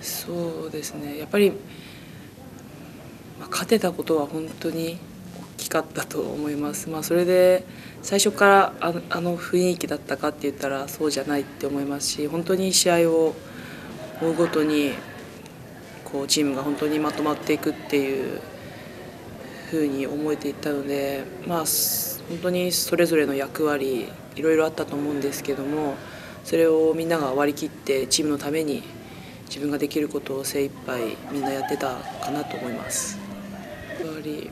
そうですねやっぱり、まあ、勝てたことは本当に大きかったと思います。まあ、それで最初からあのあの雰囲気だったかって言ったらそうじゃないって思いますし本当に試合を追うごとにこうチームが本当にまとまっていくっていうふうに思えていったので、まあ、本当にそれぞれの役割いろいろあったと思うんですけどもそれをみんなが割り切ってチームのために自分ができることを精一杯みんなやってたかなと思います。やはり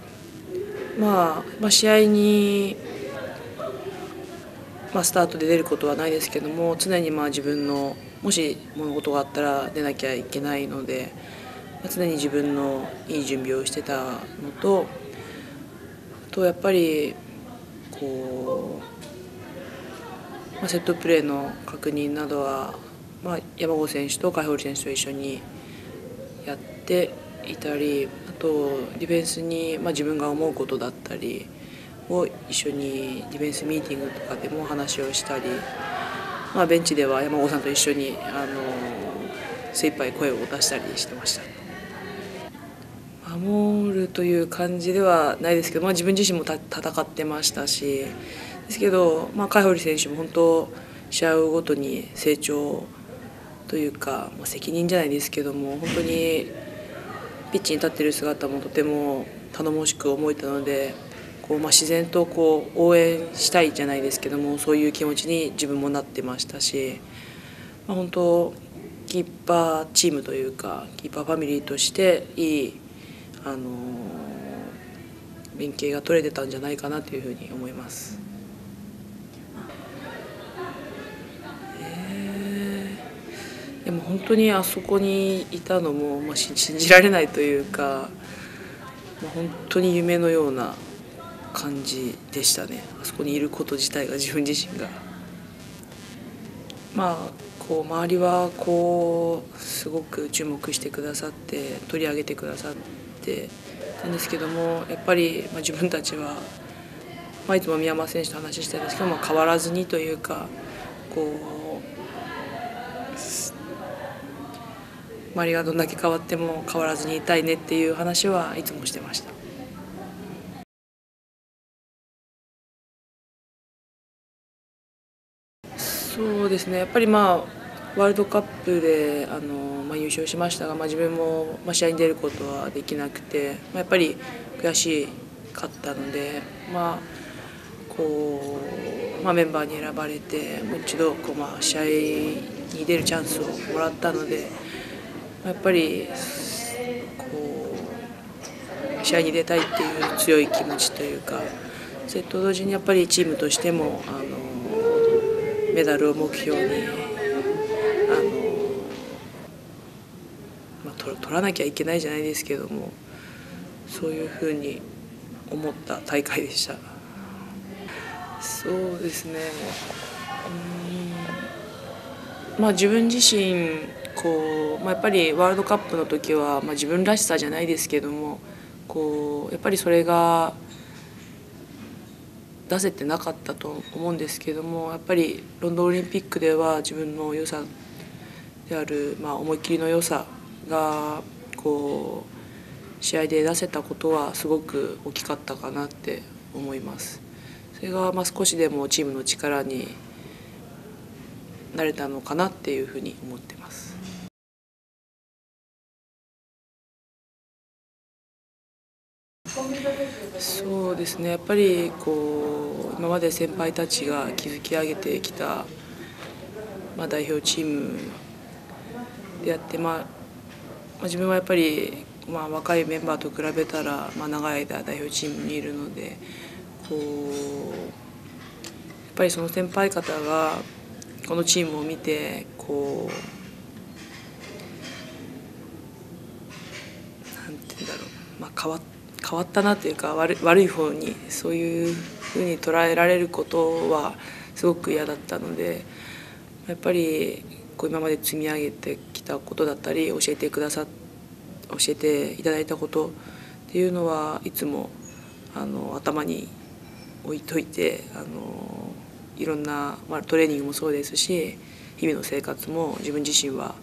まあ、まあ、試合に、まあ、スタートで出ることはないですけども常にまあ自分のもし物事があったら出なきゃいけないので、まあ、常に自分のいい準備をしてたのとあとやっぱりこう、まあ、セットプレーの確認などは、まあ、山郷選手と海堀選手と一緒にやっていたりあとディフェンスに、まあ、自分が思うことだったりを一緒にディフェンスミーティングとかでも話をしたり、まあ、ベンチでは山郷さんと一緒にあの精一杯声を出したりしてました。守るという感じではないですけど、まあ、自分自身も戦ってましたしですけど、まあ、海堀選手も本当試合ごとに成長というか、まあ、責任じゃないですけども本当にピッチに立ってる姿もとても頼もしく思えたのでこう、まあ、自然とこう応援したいじゃないですけどもそういう気持ちに自分もなってましたし、まあ、本当キーパーチームというかキーパーファミリーとしていいあの連携が取れてたんじゃないかなというふうに思います。でも本当にあそこにいたのも、まあ、信じられないというか、まあ、本当に夢のような感じでしたねあそこにいること自体が自分自身が。まあこう周りはこうすごく注目してくださって取り上げてくださってたんですけどもやっぱり、まあ、自分たちは、まあ、いつも宮山選手と話してるんですけども変わらずにというかこう周りがどんだけ変わっても変わらずにいたいねっていう話はいつもしてました。そうですねやっぱりまあワールドカップであの、まあ、優勝しましたが、まあ、自分も、まあ、試合に出ることはできなくて、まあ、やっぱり悔しかったので、まあこうまあ、メンバーに選ばれてもう一度こう、まあ、試合に出るチャンスをもらったので、やっぱりこう試合に出たいっていう強い気持ちというかそれと同時にやっぱりチームとしてもあのメダルを目標にあの、まあ取らなきゃいけないじゃないですけどもそういうふうに思った大会でした。そうですね。うん。まあ自分自身こう、まあ、やっぱりワールドカップの時は、まあ、自分らしさじゃないですけどもこうやっぱりそれが出せてなかったと思うんですけどもやっぱりロンドンオリンピックでは自分の良さである、まあ、思い切りの良さがこう試合で出せたことはすごく大きかったかなって思います。それがまあ少しでもチームの力になれたのかなっていうふうに思ってます。そうですね。やっぱりこう今まで先輩たちが築き上げてきた、まあ、代表チームであって、まあ、まあ、自分はやっぱり、まあ、若いメンバーと比べたら、まあ、長い間代表チームにいるのでこうやっぱりその先輩方がこのチームを見てこうなんて言うんだろう、まあ、変わ変わったなというか悪悪い方にそういうふうに捉えられることはすごく嫌だったのでやっぱりこう今まで積み上げてきたことだったり教えてくださ教えていただいたことっていうのはいつもあの頭に置いといてあのいろんな、まあ、トレーニングもそうですし日々の生活も自分自身は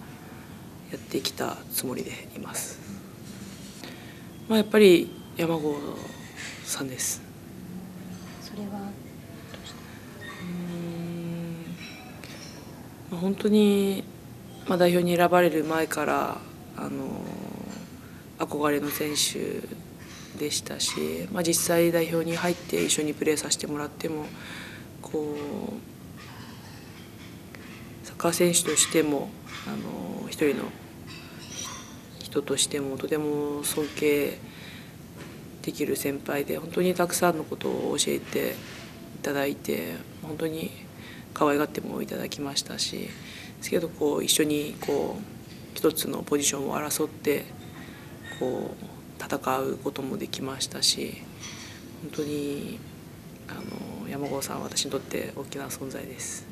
やってきたつもりでいます。まあ、やっぱり山郷さんです。それは？うん本当に、まあ、代表に選ばれる前からあの憧れの選手でしたし、まあ、実際代表に入って一緒にプレーさせてもらってもこうサッカー選手としてもあの一人の人としてもとても尊敬できる先輩で本当にたくさんのことを教えていただいて本当に可愛がってもいただきましたしですけどこう一緒にこう一つのポジションを争ってこう戦うこともできましたし本当にあの山郷さんは私にとって大きな存在です。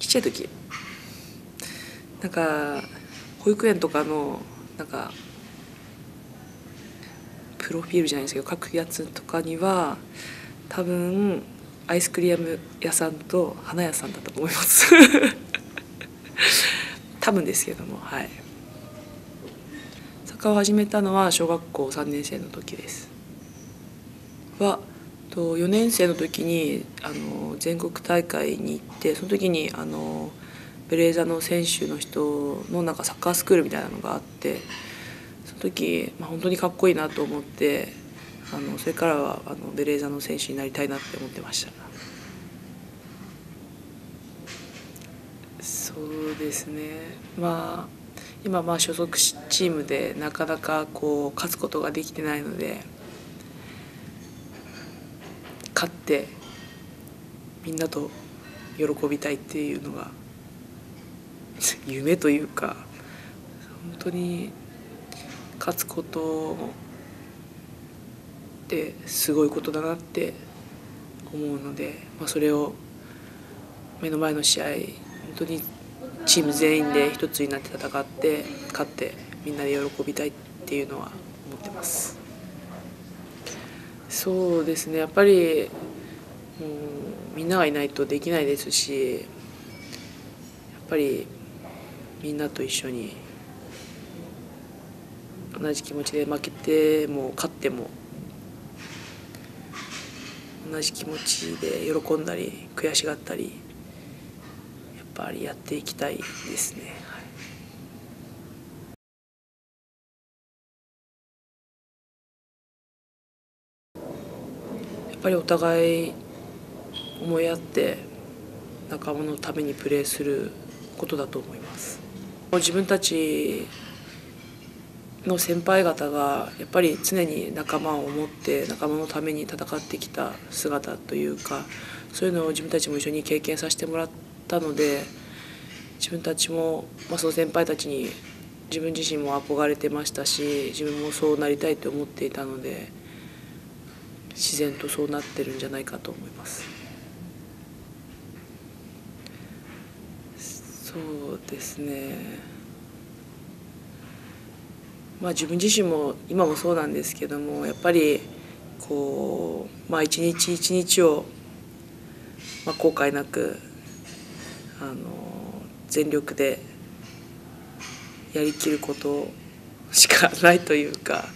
ちっちゃい時なんか保育園とかのなんかプロフィールじゃないですけど書くやつとかには多分アイスクリーム屋さんと花屋さんだったと思います。多分ですけどもはい。サッカーを始めたのは小学校3年生の時です。はと4年生の時にあの全国大会に行ってその時にあのベレーザの選手の人のなんかサッカースクールみたいなのがあってその時、まあ、本当にかっこいいなと思ってあのそれからはあのベレーザの選手になりたいなって思ってました。そうですねまあ今まあ所属チームでなかなかこう勝つことができてないので勝ってみんなと喜びたいっていうのが 夢というか本当に勝つことってすごいことだなって思うので、まあ、それを目の前の試合本当にチーム全員で一つになって戦って勝ってみんなで喜びたいっていうのは思ってます。そうですねやっぱりもうみんながいないとできないですしやっぱりみんなと一緒に同じ気持ちで負けても勝っても同じ気持ちで喜んだり悔しがったりやっぱりやっていきたいですね。やっぱりお互い思い合って仲間のためにプレーすることだと思います自分たちの先輩方がやっぱり常に仲間を思って仲間のために戦ってきた姿というかそういうのを自分たちも一緒に経験させてもらったので自分たちも、まあ、その先輩たちに自分自身も憧れてましたし自分もそうなりたいと思っていたので自然とそうなってるんじゃないかと思います。そうですね。まあ自分自身も今もそうなんですけどもやっぱりこうまあ一日一日を、まあ、後悔なくあの全力でやりきることしかないというか、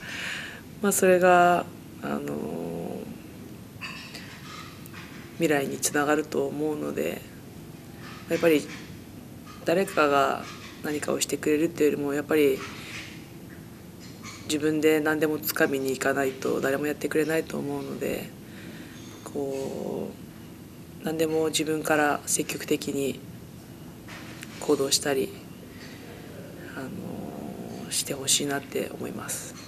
まあ、それがあの未来につながると思うのでやっぱり誰かが何かをしてくれるっていうよりもやっぱり自分で何でもつかみに行かないと誰もやってくれないと思うのでこう何でも自分から積極的に行動したりあのしてほしいなって思います。